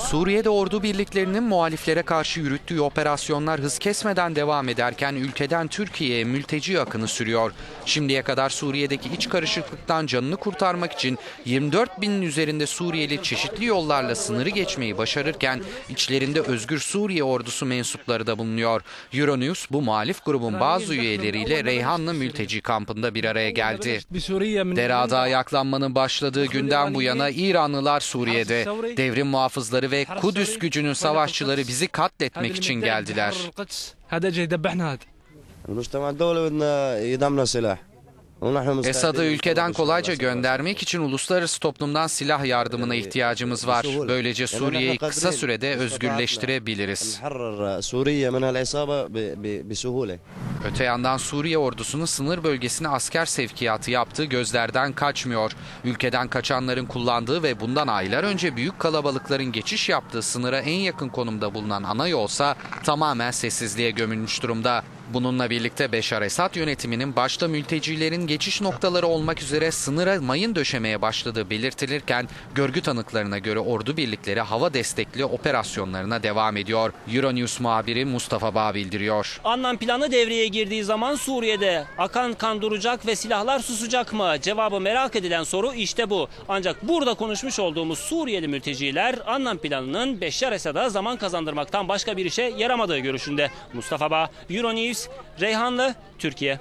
Suriye'de ordu birliklerinin muhaliflere karşı yürüttüğü operasyonlar hız kesmeden devam ederken ülkeden Türkiye'ye mülteci akını sürüyor. Şimdiye kadar Suriye'deki iç karışıklıktan canını kurtarmak için 24 binin üzerinde Suriyeli çeşitli yollarla sınırı geçmeyi başarırken içlerinde Özgür Suriye ordusu mensupları da bulunuyor. Euronews bu muhalif grubun bazı üyeleriyle Reyhanlı mülteci kampında bir araya geldi. Derada ayaklanmanın başladığı günden bu yana İranlılar Suriye'de. Devrim muhafızları ve Kudüs gücünün savaşçıları bizi katletmek için geldiler. Esad'ı ülkeden kolayca göndermek için uluslararası toplumdan silah yardımına ihtiyacımız var. Böylece Suriye'yi kısa sürede özgürleştirebiliriz. Öte yandan Suriye ordusunun sınır bölgesine asker sevkiyatı yaptığı gözlerden kaçmıyor. Ülkeden kaçanların kullandığı ve bundan aylar önce büyük kalabalıkların geçiş yaptığı sınıra en yakın konumda bulunan ana yolsa tamamen sessizliğe gömülmüş durumda. Bununla birlikte Beşar Esad yönetiminin başta mültecilerin geçiş noktaları olmak üzere sınıra mayın döşemeye başladığı belirtilirken görgü tanıklarına göre ordu birlikleri hava destekli operasyonlarına devam ediyor. Euronews muhabiri Mustafa Bağ bildiriyor. Anlam planı devreye girdiği zaman Suriye'de akan kan duracak ve silahlar susacak mı? Cevabı merak edilen soru işte bu. Ancak burada konuşmuş olduğumuz Suriyeli mülteciler Anlam planının Beşşar Esad'a zaman kazandırmaktan başka bir işe yaramadığı görüşünde. Mustafa Bağ, Euronews, Reyhanlı, Türkiye.